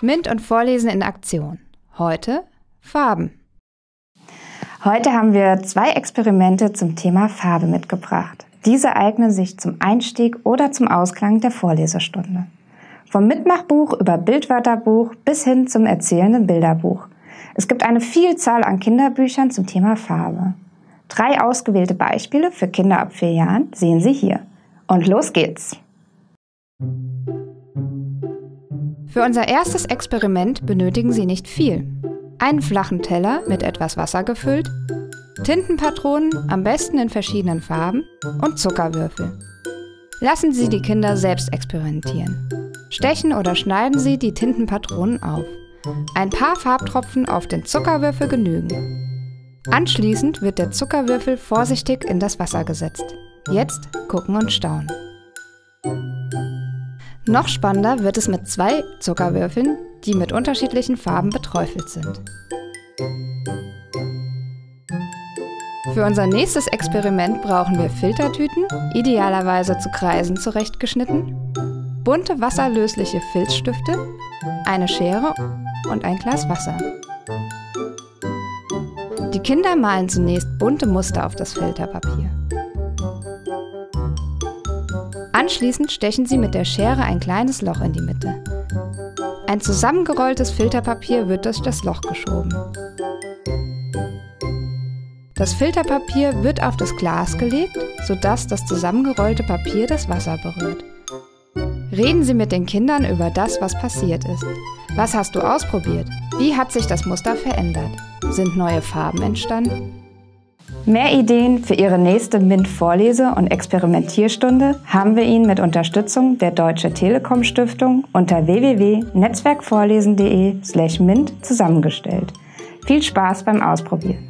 Mint und Vorlesen in Aktion. Heute Farben. Heute haben wir zwei Experimente zum Thema Farbe mitgebracht. Diese eignen sich zum Einstieg oder zum Ausklang der Vorlesestunde. Vom Mitmachbuch über Bildwörterbuch bis hin zum erzählenden Bilderbuch. Es gibt eine Vielzahl an Kinderbüchern zum Thema Farbe. Drei ausgewählte Beispiele für Kinder ab vier Jahren sehen Sie hier. Und los geht's! Für unser erstes Experiment benötigen Sie nicht viel. Einen flachen Teller mit etwas Wasser gefüllt, Tintenpatronen, am besten in verschiedenen Farben und Zuckerwürfel. Lassen Sie die Kinder selbst experimentieren. Stechen oder schneiden Sie die Tintenpatronen auf. Ein paar Farbtropfen auf den Zuckerwürfel genügen. Anschließend wird der Zuckerwürfel vorsichtig in das Wasser gesetzt. Jetzt gucken und staunen. Noch spannender wird es mit zwei Zuckerwürfeln, die mit unterschiedlichen Farben beträufelt sind. Für unser nächstes Experiment brauchen wir Filtertüten, idealerweise zu Kreisen zurechtgeschnitten, bunte wasserlösliche Filzstifte, eine Schere und ein Glas Wasser. Die Kinder malen zunächst bunte Muster auf das Filterpapier. Anschließend stechen Sie mit der Schere ein kleines Loch in die Mitte. Ein zusammengerolltes Filterpapier wird durch das Loch geschoben. Das Filterpapier wird auf das Glas gelegt, sodass das zusammengerollte Papier das Wasser berührt. Reden Sie mit den Kindern über das, was passiert ist. Was hast du ausprobiert? Wie hat sich das Muster verändert? Sind neue Farben entstanden? Mehr Ideen für Ihre nächste MINT-Vorlese- und Experimentierstunde haben wir Ihnen mit Unterstützung der Deutsche Telekom Stiftung unter www.netzwerkvorlesen.de/mint zusammengestellt. Viel Spaß beim Ausprobieren!